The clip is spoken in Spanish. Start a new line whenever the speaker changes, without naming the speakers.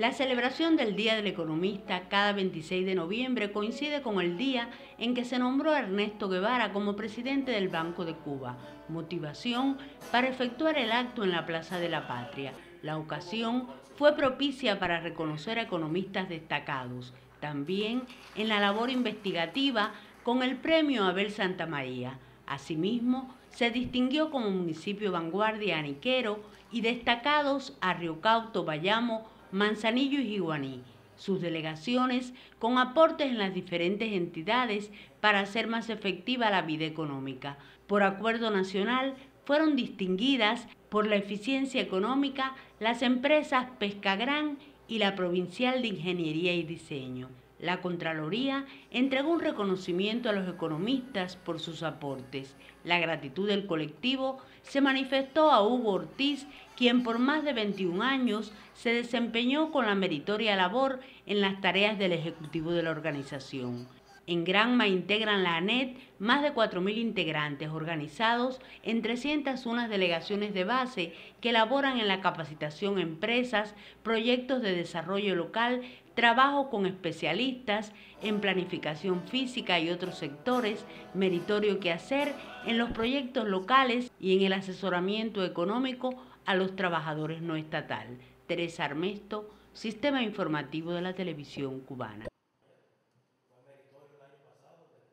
La celebración del Día del Economista cada 26 de noviembre coincide con el día en que se nombró a Ernesto Guevara como presidente del Banco de Cuba, motivación para efectuar el acto en la Plaza de la Patria. La ocasión fue propicia para reconocer a economistas destacados, también en la labor investigativa con el premio Abel Santa María. Asimismo, se distinguió como municipio vanguardia aniquero y destacados a Cauto, Bayamo, Manzanillo y Jiguaní, sus delegaciones con aportes en las diferentes entidades para hacer más efectiva la vida económica. Por acuerdo nacional fueron distinguidas por la eficiencia económica las empresas Pescagrán y la Provincial de Ingeniería y Diseño. La Contraloría entregó un reconocimiento a los economistas por sus aportes. La gratitud del colectivo se manifestó a Hugo Ortiz, quien por más de 21 años se desempeñó con la meritoria labor en las tareas del Ejecutivo de la organización. En Granma integran la ANET más de 4.000 integrantes organizados en 301 delegaciones de base que elaboran en la capacitación empresas, proyectos de desarrollo local, trabajo con especialistas en planificación física y otros sectores, meritorio que hacer en los proyectos locales y en el asesoramiento económico a los trabajadores no estatal. Teresa Armesto, Sistema Informativo de la Televisión Cubana.